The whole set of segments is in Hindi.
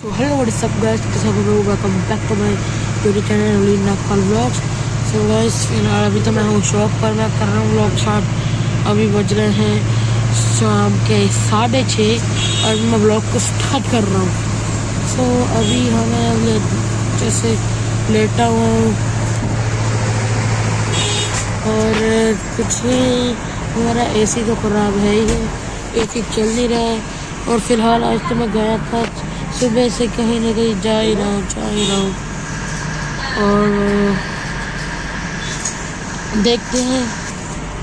So what is up, guys? तो सब लोग welcome back to my YouTube channel Ali Nagpal vlogs so guys फ़िलहाल अभी तो मैं हूँ शॉप पर, मैं कर रहा हूँ व्लॉग स्टार्ट अभी बज रहे हैं शाम के साढ़े छः, और मैं व्लॉग को स्टार्ट कर रहा हूँ। सो अभी हमें जैसे लेटा हुआ हूँ। और कुछ नहीं हमारा एसी तो ख़राब है ही है एसी चल नहीं रहा है। और फ़िलहाल आज तो मैं गया था सुबह से कहीं ना कहीं जा ही रहा हूँ, जा ही रहा हूँ। और देखते हैं,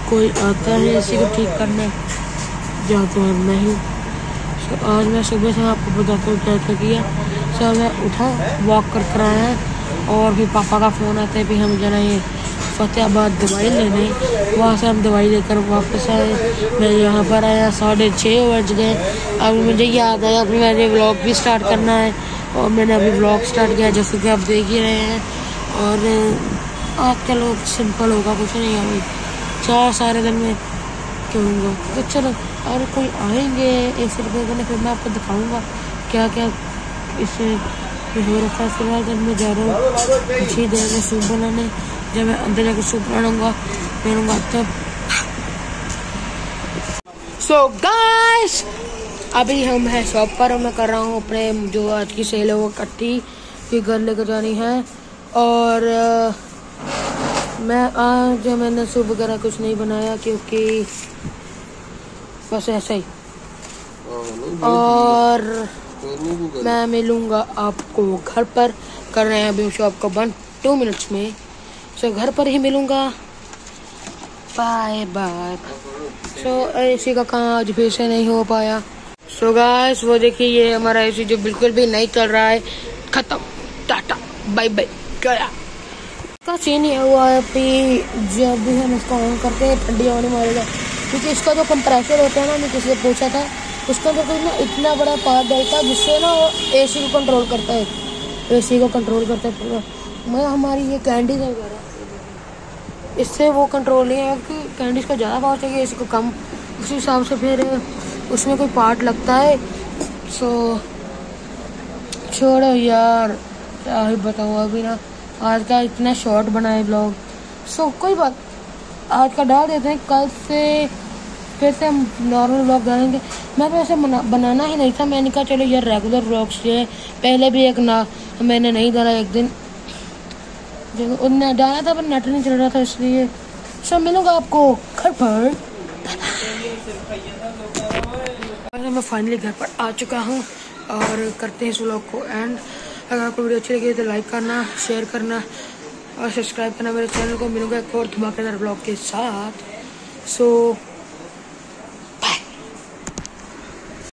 कोई आता है इसी को ठीक करने। जाते हैं नहीं तो आज मैं सुबह से आपको बताता हूँ क्या क्या। किया सो, मैं उठा वॉक कर कर आया और फिर पापा का फ़ोन आता है, फिर हम जाना ये फतेहाबाद दवाई लेने। वहाँ से हम दवाई लेकर वापस आए। मैं यहाँ पर आया, साढ़े छः बज गए। अभी मुझे याद आया, अभी मैंने ब्लॉग भी स्टार्ट करना है। और मैंने अभी ब्लॉग स्टार्ट किया जैसे कि आप देख ही रहे हैं। और आज का लोग सिंपल होगा, कुछ नहीं अभी। चार सारे दिन में कहूँगा तो चलो, और कोई आएँगे, एक रुपये करने फिर मैं आपको दिखाऊँगा क्या क्या इससे हो रखा है। फ़िलहाल मैं जा रहा हूँ। ही देर में सूप बनाने। जब मैं अंदर जाकर सूप बनाऊँगा पीऊँगा तब। सो गाइस अभी हम हैं शॉप पर मैं कर रहा हूँ अपने जो आज की सेल है वो इकट्ठी फिर घर लेकर जानी है। और मैं आज मैंने सूप वगैरह कुछ नहीं बनाया क्योंकि बस ऐसा ही। और मैं मिलूँगा आपको घर पर। कर रहे हैं अभी शॉप को बंद टू मिनट्स में। सो घर पर ही मिलूँगा। Bye bye. सो एसी का काम आज फिर से नहीं हो पाया। सो गाइस वो देखिए, ये हमारा एसी जो बिल्कुल भी नहीं चल रहा है। खत्म। टाटा। Bye bye. गया। इसका सीन ये हुआ है कि जब भी हम इसको ऑन करते हैं, ठंडी हवा नहीं मारेगा। क्योंकि इसका जो कंप्रेसर होता है ना मैं किसी से पूछा था, उसका अंदर कोई ना इतना बड़ा पार्ट डलता है जिससे ना वो एसी को कंट्रोल करता है। एसी को कंट्रोल करता है पूरा। मैं हमारी ये कैंडीज वगैरह इससे वो कंट्रोल नहीं है कि कैंडीज को ज़्यादा पावर चाहिए एसी को कम, उसी हिसाब से फिर उसमें कोई पार्ट लगता है। सो छोड़ो यार, क्या ही बताऊँ अभी ना। आज का इतना शॉर्ट बनाए ब्लॉग सो कोई बात, आज का डाल देते हैं, कल से फिर से हम नॉर्मल ब्लॉग डालेंगे। मैं तो ऐसे बनाना ही नहीं था, मैंने कहा चलो यार रेगुलर ब्लॉग्स है, पहले भी एक ना, मैंने नहीं डाला एक दिन। उनने डाला था, पर नेट नहीं चल रहा था, इसलिए सब मिलूँगा आपको घर पर। मैं फाइनली घर पर आ चुका हूँ और करते हैं इस व्लॉग को। एंड अगर आपको वीडियो अच्छी लगी तो लाइक करना शेयर करना और सब्सक्राइब करना मेरे चैनल को। मिलूँगा एक और धमाकेदार ब्लॉग के साथ। सो